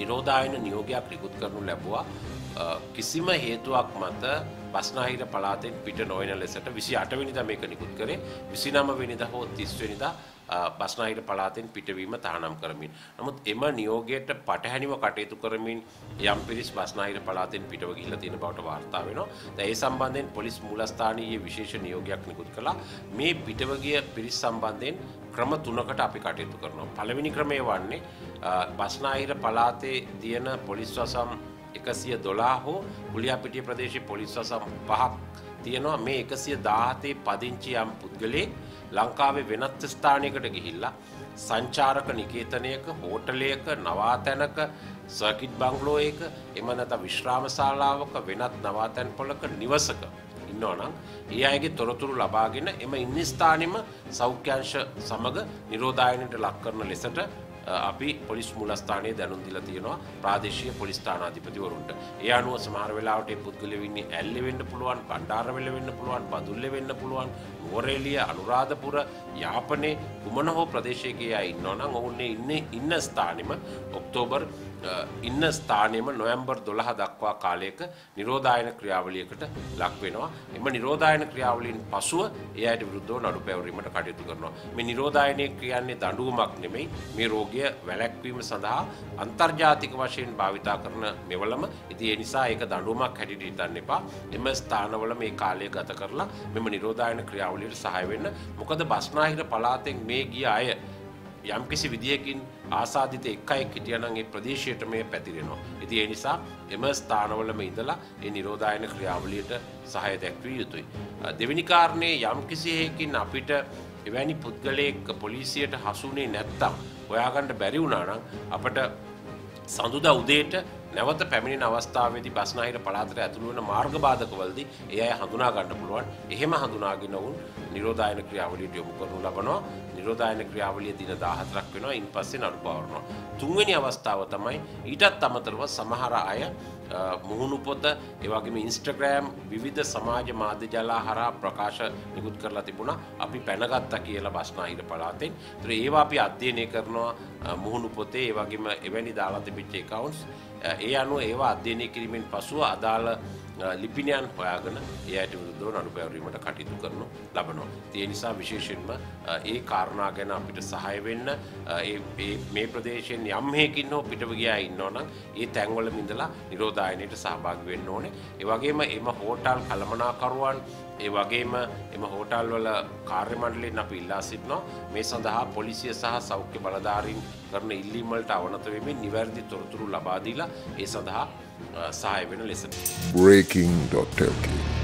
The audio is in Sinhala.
නිරෝධායන නියෝගයක් නිකුත් කරනු ලැබුවා. කිසිම හේතුවක් මත බස්නාහිර පලාතෙන් පිට නොවන ලෙසට විසි අටවැනිද මේක නිකුත් කරේ විසිනම වෙනිද හෝ තිස්වනිදා බස්නාහිර පලාතෙන් පිටවීම තහනම් කරමින්. නමුත් එම නියෝගයට පටහැනිව කටයුතු කරමින් යම් පිරිස් බස්නාහිර පලාතෙන් පිටව ගිහිල්ලා තියෙන බවට වාර්තා වෙනවා. දැන් ඒ සම්බන්ධයෙන් පොලිස් මූලස්ථානීය විශේෂ නියෝගයක් නිකුත් කළා. මේ පිටව ගිය පිරිස් සම්බන්ධයෙන් ක්‍රම තුනකට අපි කටයුතු කරනවා. පළවෙනි ක්‍රමය වන්නේ බස්නාහිර පලාතේ තියෙන පොලිස් වසම් එකසිය දොලා හෝ ගුලියාපිටිය ප්‍රදේශයේ පොලිස් වසම් පහක් තියෙනවා. මේ එකසිය දාහතේ පදිංචි යම් පුද්ගලයෙක් ලංකාවේ වෙනත් ස්ථානයකට ගිහිල්ලා සංචාරක නිකේතනයක හෝටලයක නවාතැනක සර්කිට් බංගලෝයක එම නැත්නම් විශ්‍රාම ශාලාවක වෙනත් නවාතැන් පොලක නිවසක ඉන්නවනම් ඒ අයගේ තොරතුරු ලබාගෙන එම ඉන්න ස්ථානෙම සෞඛ්‍යංශ සමග නිරෝධායනයට ලක් කරන ලෙසට අපි පොලිස් මුලස්ථානයේ දැනුම් දීලා තියෙනවා ප්‍රාදේශීය පොලිස් ස්ථානාධිපතිවරුන්ට. ඒ අනුව සමහර වෙලාවට ඒ පුද්ගලයෝ ඉන්නේ ඇල්ලේ වෙන්න පුළුවන්, බණ්ඩාරවැල වෙන්න පුළුවන්, බදුල්ලේ වෙන්න පුළුවන්, නුවරඑළිය, අනුරාධපුර, යාපනයේ කුමන හෝ ප්‍රදේශයක අය ඉන්නවා නම් ඔවුන් ඉන්නේ ඉන්න ස්ථානෙම ඔක්තෝබර් ඉන්න ස්ථානයම නොවැම්බර් 12 දක්වා කාලයක නිරෝධායන ක්‍රියාවලියකට ලක් වෙනවා. එම නිරෝධායන ක්‍රියාවලියෙන් පසුව ඒ අයට විරුද්ධව නඩු පැවරීමට කටයුතු කරනවා. මේ නිරෝධායනය කියන්නේ දඬුවමක් නෙමෙයි. මේ රෝගය වැළැක්වීම සඳහා අන්තර්ජාතික වශයෙන් භාවිතා කරන මෙවලම ඉතින් ඒ නිසා ඒක දඬුවමක් හැටියට හිතන්න එපා. එම ස්ථානවල මේ කාලය ගත කරලා මෙම නිරෝධායන ක්‍රියාවලියට සහාය වෙන්න. මොකද බස්නාහිර පළාතෙන් මේ ගිය අය යම්කිසි විදියකින් ආසාධිත එක් අයෙක් හිටියනම් ඒ ප්‍රදේශයට මේ පැතිරෙනවා. ඉතින් ඒ නිසා එම ස්ථානවලම ඉඳලා ඒ නිරෝධායන ක්‍රියාවලියට සහාය දැක්විය යුතුයි. දෙවෙනි කාරණේ යම්කිසි හේකින් අපිට එවැනි පුද්ගලයෙක් පොලිසියට හසුනේ නැත්තම් හොයාගන්න බැරි වුණා නම් අපට සඳුදා උදේට නැවත පැමිණෙන අවස්ථාවේදී බස්නාහිර පළාතට ඇතුළු වන මාර්ග බාධකවලදී ඒ අය හඳුනා ගන්න පුළුවන්. එහෙම හඳුනාගෙන වුන් නිරෝධායන ක්‍රියාවලියට යොමු කරනු ලබනවා. නිරෝධායන ක්‍රියාවලිය දින 14ක් වෙනවා. ඉන්පස්සේ නඩු පවරනවා. තුන්වෙනි අවස්ථාව තමයි ඊටත් අමතරව සමහර අය මුහුණු පොත ඒ වගේම ඉන්ස්ටාග්‍රෑම් විවිධ සමාජ මාධ්‍ය ජාලා හරහා ප්‍රකාශ නිකුත් කරලා තිබුණා. අපි පැනගත්තා කියලා බස්නාහිර පළාතෙන්. ඒතර ඒවා අපි අධ්‍යයනය කරනවා මුහුණු පොතේ ඒ වගේම එවැනි දාලා තිබිච්ච accounts ඒ අනුව ඒවා අධ්‍යයනය කිරීමෙන් පසුව අදාළ ලිපිනයන් හොයාගෙන ඒ අයට විරුද්ධව නඩු පැවරීමට කටයුතු කරනු ලබනවා. ඒ නිසා විශේෂයෙන්ම ඒ කාරණා ගැන අපිට සහාය වෙන්න මේ ප්‍රදේශයෙන් යම් හේකින් හෝ පිටව ගියා ඉන්නවා නම් ඒ තැන්වලම ඉඳලා නිරෝධායනයට සහභාගී වෙන්න ඕනේ. ඒ වගේම එම හෝටල් කළමනාකරුවන් ඒ වගේම එම හෝටල් වල කාර්ය මණ්ඩලයෙන් අපි ඉල්ලා සිටිනවා මේ සඳහා පොලිසිය සහ සෞඛ්‍ය බලධාරීන් කරන ඉල්ලීම් වලට අවනත වෙමින් නිවැරදි තොරතුරු ලබා දීලා ඒ සඳහා සහාය වෙන ලෙසට. breaking.lk